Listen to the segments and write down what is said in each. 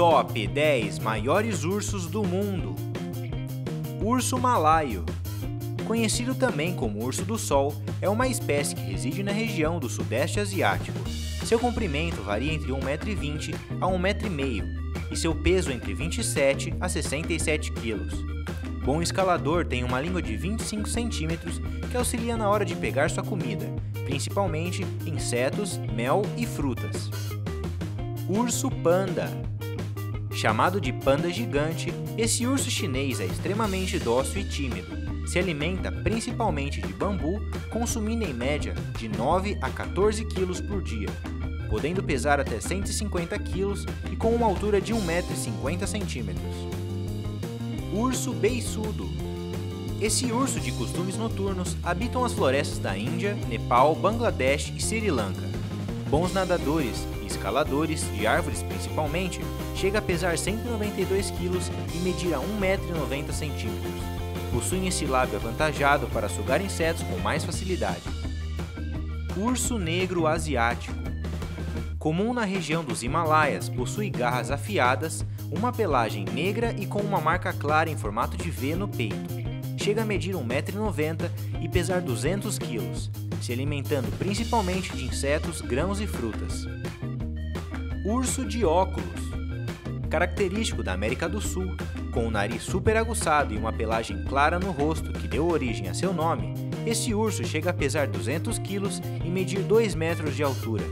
Top 10 maiores ursos do mundo. Urso malaio. Conhecido também como urso do sol, é uma espécie que reside na região do sudeste asiático. Seu comprimento varia entre 1,20m a 1,5m e seu peso entre 27 a 67 kg. Bom escalador tem uma língua de 25 centímetros que auxilia na hora de pegar sua comida, principalmente insetos, mel e frutas. Urso panda. Chamado de panda gigante, esse urso chinês é extremamente dócil e tímido. Se alimenta principalmente de bambu, consumindo em média de 9 a 14 quilos por dia, podendo pesar até 150 quilos e com uma altura de 1,50m. Urso beiçudo. Esse urso de costumes noturnos habitam as florestas da Índia, Nepal, Bangladesh e Sri Lanka. Bons nadadores escaladores, de árvores principalmente, chega a pesar 192 kg e medir a 1,90m. Possuem esse lábio avantajado para sugar insetos com mais facilidade. Urso negro asiático. Comum na região dos Himalaias, possui garras afiadas, uma pelagem negra e com uma marca clara em formato de V no peito. Chega a medir 1,90m e pesar 200 kg, se alimentando principalmente de insetos, grãos e frutas. Urso de óculos. Característico da América do Sul, com o nariz super aguçado e uma pelagem clara no rosto que deu origem a seu nome, esse urso chega a pesar 200 kg e medir 2 metros de altura.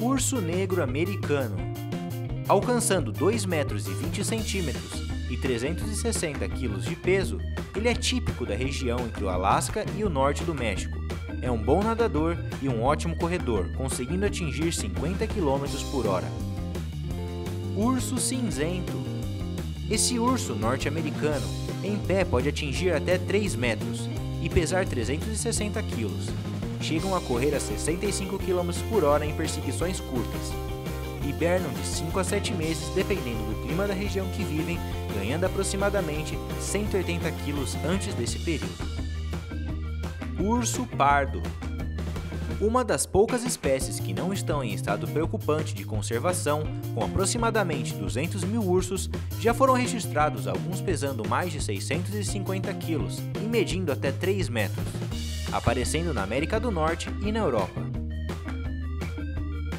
Urso negro americano. Alcançando 2 metros e 20 centímetros e 360 quilos de peso, ele é típico da região entre o Alasca e o norte do México. É um bom nadador e um ótimo corredor, conseguindo atingir 50 km por hora. Urso cinzento. Esse urso norte-americano, em pé, pode atingir até 3 metros e pesar 360 quilos chegam a correr a 65 km por hora em perseguições curtas. Hibernam de 5 a 7 meses dependendo do clima da região que vivem, ganhando aproximadamente 180 kg antes desse período. Urso pardo uma das poucas espécies que não estão em estado preocupante de conservação, com aproximadamente 200 mil ursos, já foram registrados alguns pesando mais de 650 quilos e medindo até 3 metros aparecendo na América do Norte e na Europa.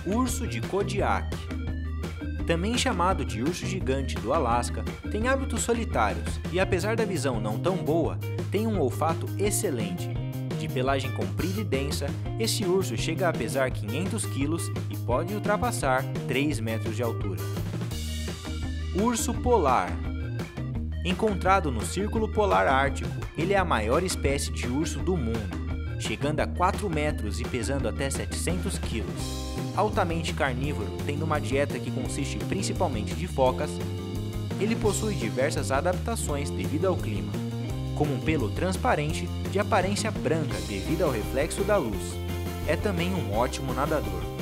Urso de Kodiak também chamado de urso gigante do Alasca, tem hábitos solitários e, apesar da visão não tão boa, tem um olfato excelente. De pelagem comprida e densa, esse urso chega a pesar 500 quilos e pode ultrapassar 3 metros de altura. Urso polar Encontrado no Círculo Polar Ártico, ele é a maior espécie de urso do mundo chegando a 4 metros e pesando até 700 quilos. Altamente carnívoro, tendo uma dieta que consiste principalmente de focas, ele possui diversas adaptações devido ao clima, como um pelo transparente de aparência branca devido ao reflexo da luz. É também um ótimo nadador.